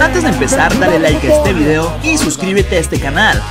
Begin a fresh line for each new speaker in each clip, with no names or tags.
Antes de empezar, dale like a este video y suscríbete a este canal.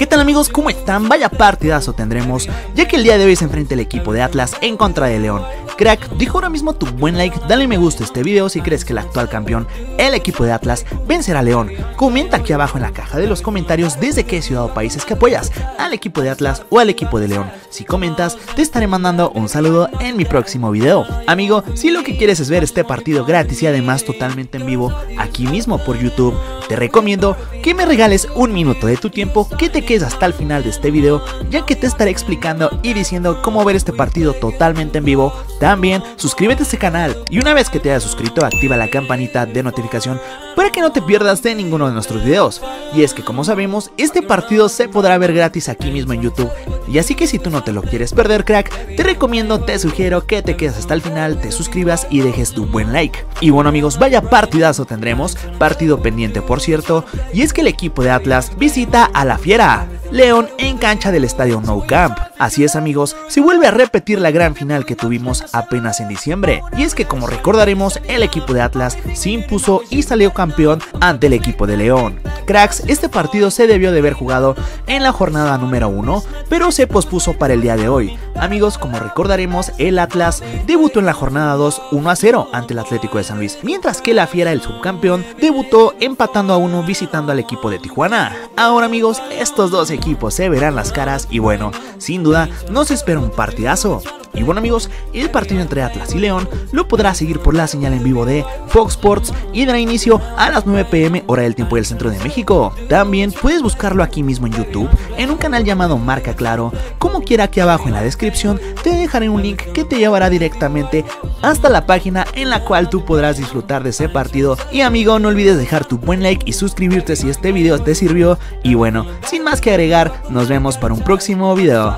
¿Qué tal amigos? ¿Cómo están? Vaya partidazo tendremos, ya que el día de hoy se enfrenta el equipo de Atlas en contra de León. Crack, dijo ahora mismo tu buen like, dale me gusta a este video si crees que el actual campeón, el equipo de Atlas, vencerá a León. Comenta aquí abajo en la caja de los comentarios desde qué ciudad o países que apoyas, al equipo de Atlas o al equipo de León. Si comentas, te estaré mandando un saludo en mi próximo video. Amigo, si lo que quieres es ver este partido gratis y además totalmente en vivo, aquí mismo por YouTube, te recomiendo que me regales un minuto de tu tiempo, que te quedes hasta el final de este video, ya que te estaré explicando y diciendo cómo ver este partido totalmente en vivo. También suscríbete a este canal y una vez que te hayas suscrito activa la campanita de notificación para que no te pierdas de ninguno de nuestros videos. Y es que como sabemos, este partido se podrá ver gratis aquí mismo en YouTube. Y así que si tú no te lo quieres perder crack, te recomiendo, te sugiero que te quedes hasta el final, te suscribas y dejes tu buen like. Y bueno amigos, vaya partidazo tendremos, partido pendiente por cierto, y es que el equipo de Atlas visita a la Fiera. León en cancha del estadio No Camp. Así es amigos, se vuelve a repetir la gran final que tuvimos apenas en diciembre. Y es que como recordaremos, el equipo de Atlas se impuso y salió campeón ante el equipo de León. Cracks, este partido se debió de haber jugado en la jornada número 1, pero se pospuso para el día de hoy. Amigos, como recordaremos, el Atlas debutó en la jornada 2 1 a 0 ante el Atlético de San Luis, mientras que la Fiera, el subcampeón, debutó empatando a 1 visitando al equipo de Tijuana. Ahora amigos, estos dos equipos se verán las caras y bueno, sin duda nos espera un partidazo. Y bueno amigos, el partido entre Atlas y León lo podrás seguir por la señal en vivo de Fox Sports y dará inicio a las 9 pm hora del tiempo del centro de México. También puedes buscarlo aquí mismo en YouTube, en un canal llamado Marca Claro. Como quiera aquí abajo en la descripción te dejaré un link que te llevará directamente hasta la página en la cual tú podrás disfrutar de ese partido. Y amigo, no olvides dejar tu buen like y suscribirte si este video te sirvió. Y bueno, sin más que agregar, nos vemos para un próximo video.